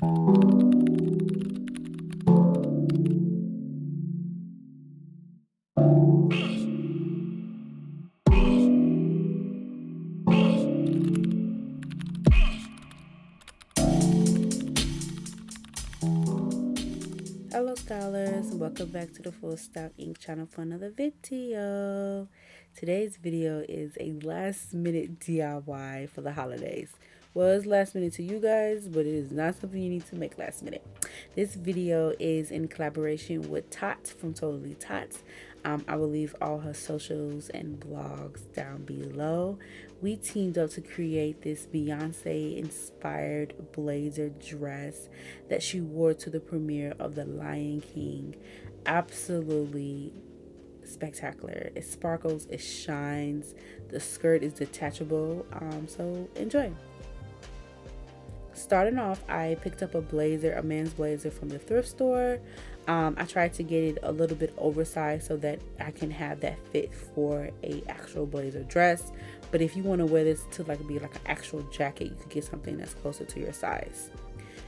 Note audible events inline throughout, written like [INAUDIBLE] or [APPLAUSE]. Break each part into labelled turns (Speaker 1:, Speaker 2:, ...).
Speaker 1: Hello scholars welcome back to the FullStyle Inc channel for another video. Today's video is a last minute DIY for the holidays. It's last minute to you guys, but it is not something you need to make last minute. This video is in collaboration with Tot from Totally Tots. Um, I will leave all her socials and blogs down below. We teamed up to create this Beyonce inspired blazer dress that she wore to the premiere of The Lion King. Absolutely spectacular. It sparkles, it shines. The skirt is detachable. Um, so enjoy. Starting off, I picked up a blazer, a man's blazer from the thrift store. Um, I tried to get it a little bit oversized so that I can have that fit for a actual blazer dress. But if you want to wear this to like be like an actual jacket, you could get something that's closer to your size.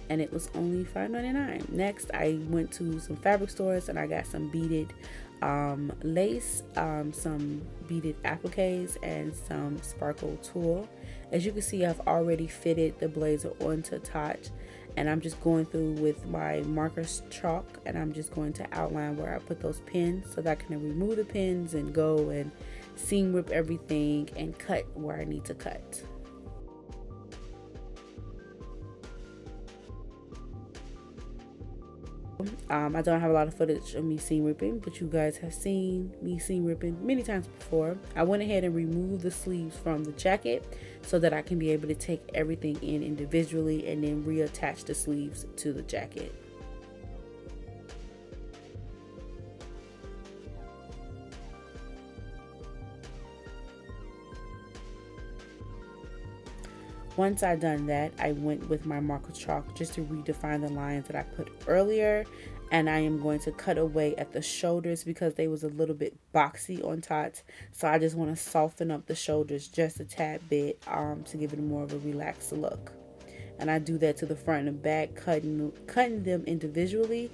Speaker 1: And it was only $5.99. Next, I went to some fabric stores and I got some beaded um, lace, um, some beaded appliques, and some sparkle tulle. As you can see, I've already fitted the blazer onto Tot and I'm just going through with my markers chalk and I'm just going to outline where I put those pins so that I can remove the pins and go and seam rip everything and cut where I need to cut. Um, I don't have a lot of footage of me seam ripping, but you guys have seen me seam ripping many times before. I went ahead and removed the sleeves from the jacket so that I can be able to take everything in individually and then reattach the sleeves to the jacket. Once I done that, I went with my marker chalk just to redefine the lines that I put earlier. And I am going to cut away at the shoulders because they was a little bit boxy on Tot. So I just want to soften up the shoulders just a tad bit um, to give it more of a relaxed look. And I do that to the front and back, cutting, cutting them individually.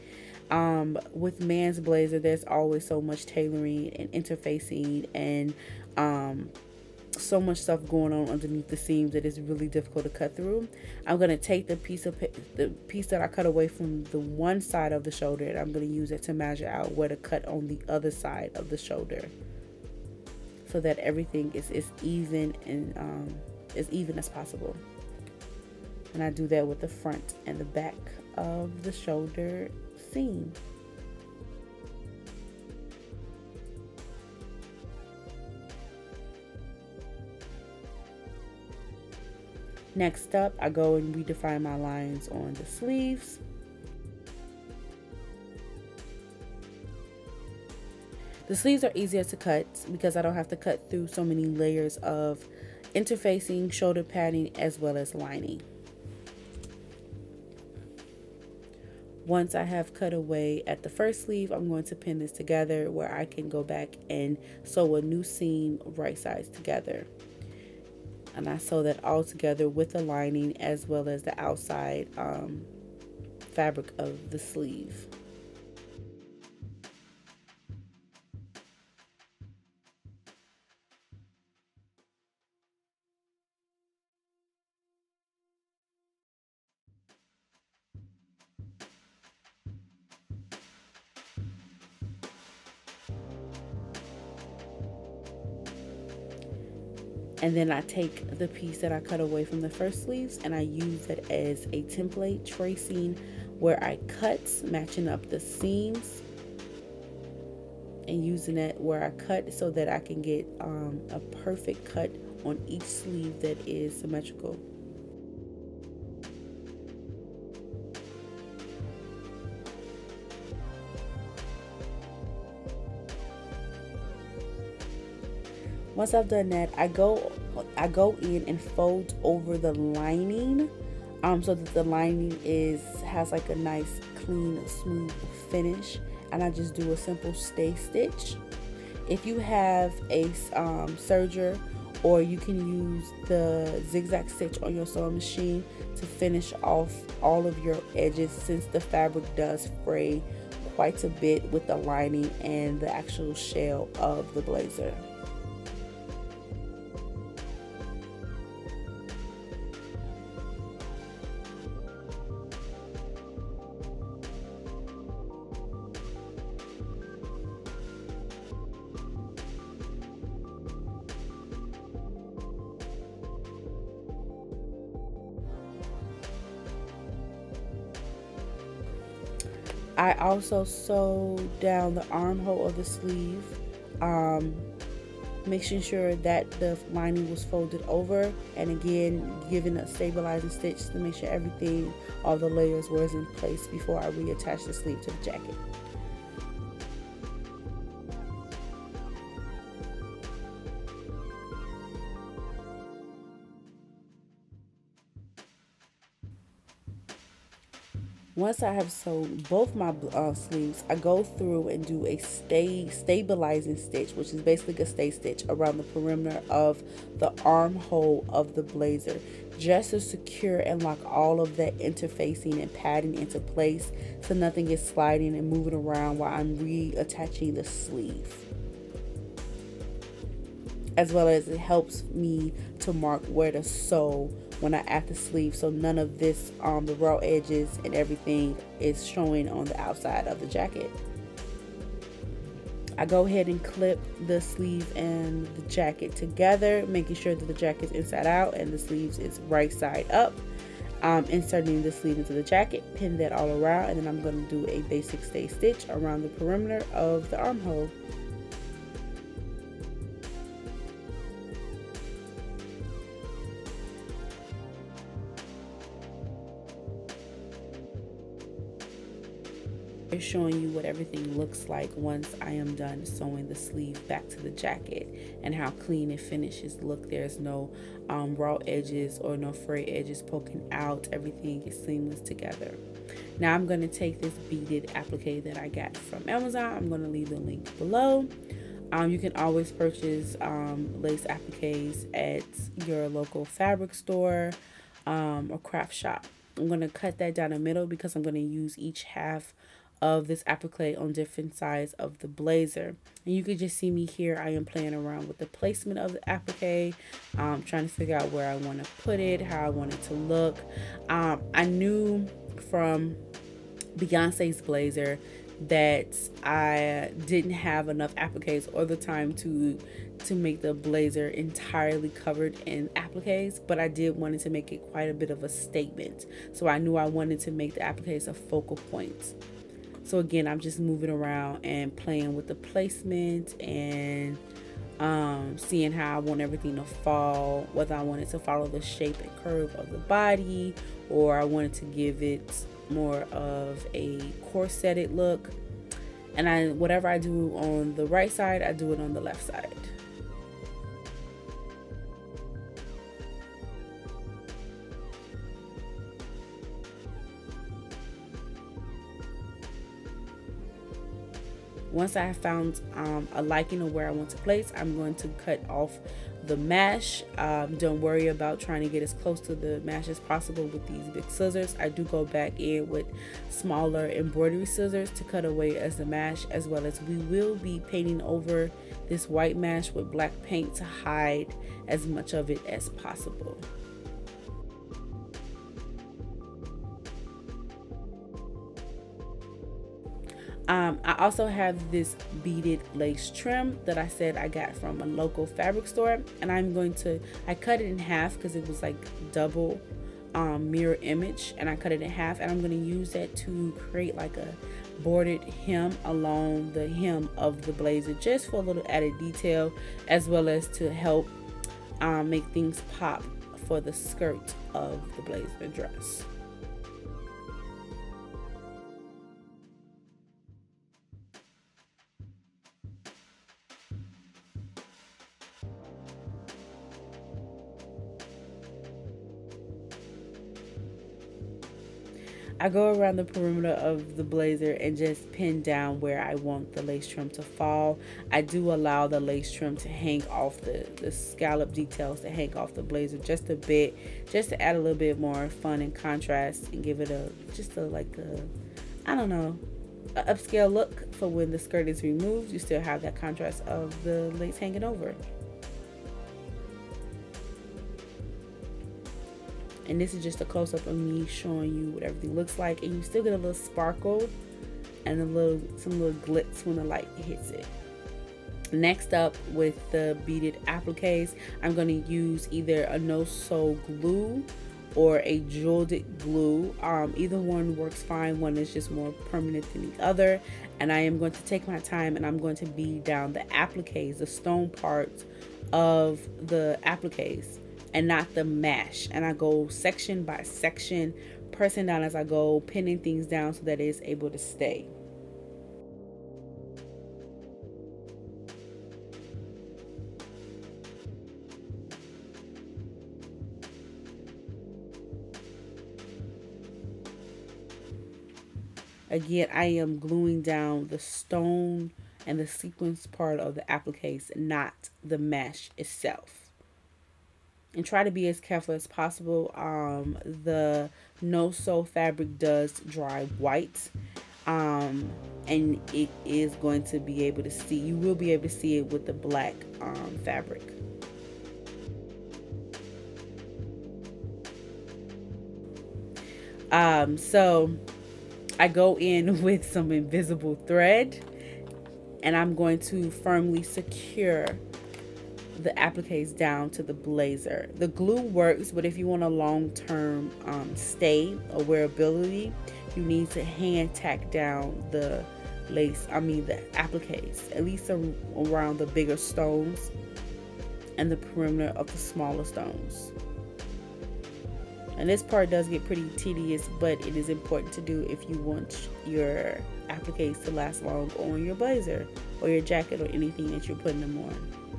Speaker 1: Um, with man's blazer, there's always so much tailoring and interfacing and um, so much stuff going on underneath the seams that it's really difficult to cut through. I'm going to take the piece of the piece that I cut away from the one side of the shoulder and I'm going to use it to measure out where to cut on the other side of the shoulder so that everything is is even and um, as even as possible. And I do that with the front and the back of the shoulder seam. Next up, I go and redefine my lines on the sleeves. The sleeves are easier to cut because I don't have to cut through so many layers of interfacing, shoulder padding, as well as lining. Once I have cut away at the first sleeve, I'm going to pin this together where I can go back and sew a new seam right sides together and I sew that all together with the lining as well as the outside um, fabric of the sleeve. And then I take the piece that I cut away from the first sleeves and I use it as a template tracing where I cut matching up the seams and using it where I cut so that I can get um, a perfect cut on each sleeve that is symmetrical. Once I've done that, I go I go in and fold over the lining um, so that the lining is has like a nice clean smooth finish and I just do a simple stay stitch if you have a um, serger or you can use the zigzag stitch on your sewing machine to finish off all of your edges since the fabric does fray quite a bit with the lining and the actual shell of the blazer. I also sewed down the armhole of the sleeve, um, making sure that the lining was folded over and again giving a stabilizing stitch to make sure everything, all the layers was in place before I reattached the sleeve to the jacket. Once I have sewed both my uh, sleeves, I go through and do a stay stabilizing stitch, which is basically a stay stitch around the perimeter of the armhole of the blazer, just to secure and lock all of that interfacing and padding into place so nothing is sliding and moving around while I'm reattaching the sleeve. As well as it helps me to mark where to sew when I add the sleeve. So none of this um the raw edges and everything is showing on the outside of the jacket. I go ahead and clip the sleeve and the jacket together making sure that the jacket is inside out and the sleeves is right side up. Um, inserting the sleeve into the jacket pin that all around and then I'm going to do a basic stay stitch around the perimeter of the armhole showing you what everything looks like once I am done sewing the sleeve back to the jacket and how clean it finishes look. There's no um, raw edges or no fray edges poking out. Everything is seamless together. Now I'm going to take this beaded applique that I got from Amazon. I'm going to leave the link below. Um, you can always purchase um, lace appliques at your local fabric store um, or craft shop. I'm going to cut that down the middle because I'm going to use each half of this applique on different sides of the blazer. And you can just see me here. I am playing around with the placement of the applique, um, trying to figure out where I want to put it, how I want it to look. Um, I knew from Beyonce's blazer that I didn't have enough appliques or the time to to make the blazer entirely covered in appliques but I did wanted to make it quite a bit of a statement so I knew I wanted to make the appliques a focal point so again, I'm just moving around and playing with the placement and um, seeing how I want everything to fall, whether I wanted to follow the shape and curve of the body or I wanted to give it more of a corseted look. And I whatever I do on the right side, I do it on the left side. Once I have found um, a liking of where I want to place, I'm going to cut off the mesh. Um, don't worry about trying to get as close to the mesh as possible with these big scissors. I do go back in with smaller embroidery scissors to cut away as the mesh as well as we will be painting over this white mesh with black paint to hide as much of it as possible. Um, I also have this beaded lace trim that I said I got from a local fabric store and I'm going to I cut it in half because it was like double um, mirror image and I cut it in half and I'm going to use that to create like a bordered hem along the hem of the blazer just for a little added detail as well as to help um, make things pop for the skirt of the blazer dress. I go around the perimeter of the blazer and just pin down where I want the lace trim to fall. I do allow the lace trim to hang off the, the scallop details to hang off the blazer just a bit, just to add a little bit more fun and contrast and give it a, just a like a, I don't know, upscale look for when the skirt is removed. You still have that contrast of the lace hanging over. And this is just a close-up of me showing you what everything looks like and you still get a little sparkle and a little some little glitz when the light hits it. Next up with the beaded appliques i'm going to use either a no sew glue or a jeweled glue. Um, either one works fine one is just more permanent than the other and i am going to take my time and i'm going to bead down the appliques the stone parts of the appliques and not the mash. And I go section by section, pressing down as I go, pinning things down so that it's able to stay. Again, I am gluing down the stone and the sequence part of the appliques, not the mesh itself and try to be as careful as possible. Um, the no sew fabric does dry white. Um, and it is going to be able to see, you will be able to see it with the black um, fabric. Um, so I go in [LAUGHS] with some invisible thread and I'm going to firmly secure the appliques down to the blazer. The glue works, but if you want a long-term um, stay or wearability, you need to hand tack down the lace, I mean the appliques, at least around the bigger stones and the perimeter of the smaller stones. And this part does get pretty tedious, but it is important to do if you want your appliques to last long on your blazer or your jacket or anything that you're putting them on.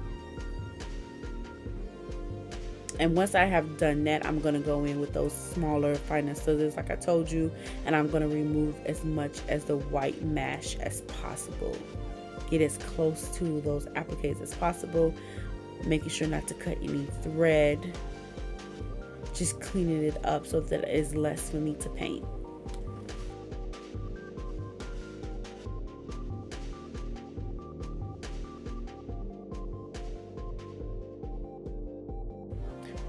Speaker 1: And once I have done that, I'm going to go in with those smaller finer scissors like I told you. And I'm going to remove as much as the white mash as possible. Get as close to those appliques as possible. Making sure not to cut any thread. Just cleaning it up so that it is less for me to paint.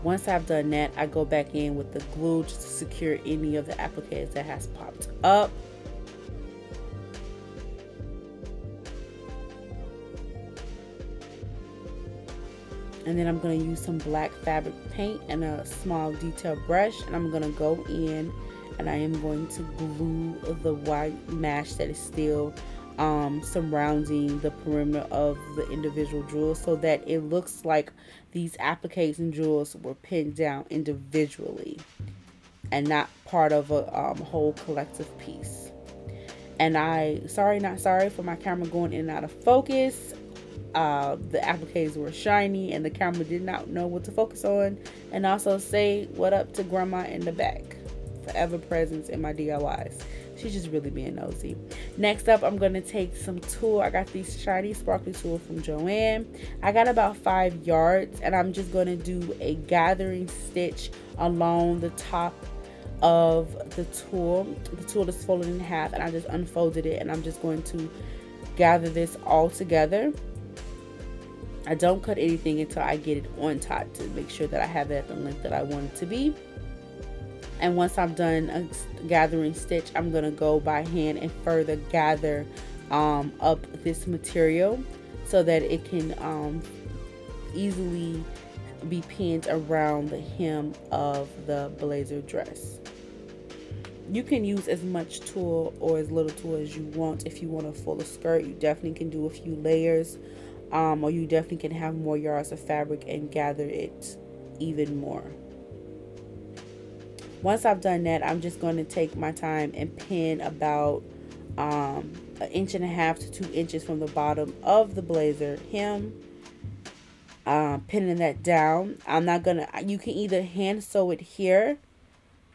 Speaker 1: Once I've done that, I go back in with the glue just to secure any of the appliques that has popped up. And then I'm going to use some black fabric paint and a small detail brush. And I'm going to go in and I am going to glue the white mesh that is still um, surrounding the perimeter of the individual jewels so that it looks like these appliques and jewels were pinned down individually and not part of a um, whole collective piece. And I, sorry, not sorry for my camera going in and out of focus. Uh, the appliques were shiny and the camera did not know what to focus on. And also say what up to grandma in the back. Forever presence in my DIYs. She's just really being nosy. Next up, I'm going to take some tulle. I got these shiny sparkly tulle from Joann. I got about five yards and I'm just going to do a gathering stitch along the top of the tulle. The tulle is folded in half and I just unfolded it and I'm just going to gather this all together. I don't cut anything until I get it on top to make sure that I have it at the length that I want it to be and once I'm done a gathering stitch I'm gonna go by hand and further gather um, up this material so that it can um, easily be pinned around the hem of the blazer dress. You can use as much tulle or as little tulle as you want. If you want a fuller skirt you definitely can do a few layers um, or you definitely can have more yards of fabric and gather it even more once I've done that, I'm just going to take my time and pin about um, an inch and a half to two inches from the bottom of the blazer hem. Um, pinning that down. I'm not gonna, you can either hand sew it here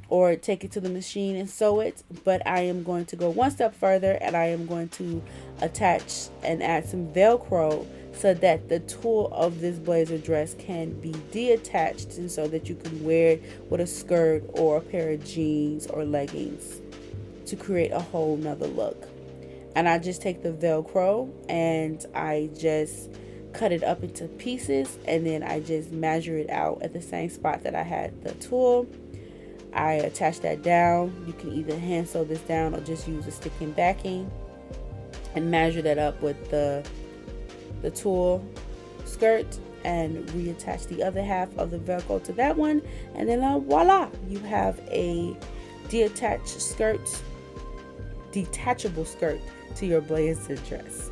Speaker 1: or take it to the machine and sew it but I am going to go one step further and I am going to attach and add some velcro so that the tulle of this blazer dress can be detached and so that you can wear it with a skirt or a pair of jeans or leggings to create a whole nother look. And I just take the velcro and I just cut it up into pieces and then I just measure it out at the same spot that I had the tulle I attach that down. You can either hand sew this down or just use a sticking backing and measure that up with the the tulle skirt and reattach the other half of the velcro to that one and then uh, voila you have a detached skirt detachable skirt to your blazer dress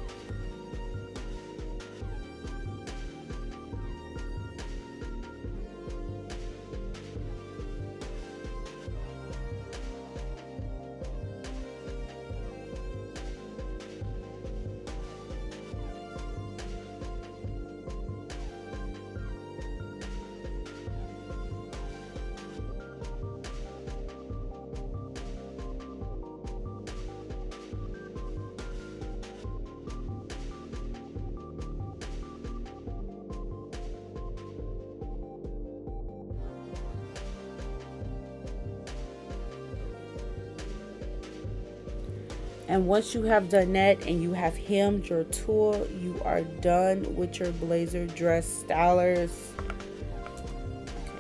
Speaker 1: And once you have done that and you have hemmed your tulle, you are done with your blazer dress stylers.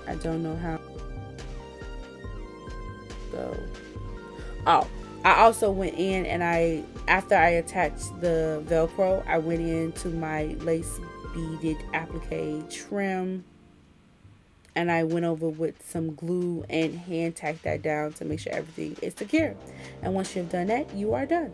Speaker 1: I don't know how. So, oh, I also went in and I, after I attached the Velcro, I went into my lace beaded applique trim and I went over with some glue and hand tacked that down to make sure everything is secure. And once you've done that, you are done.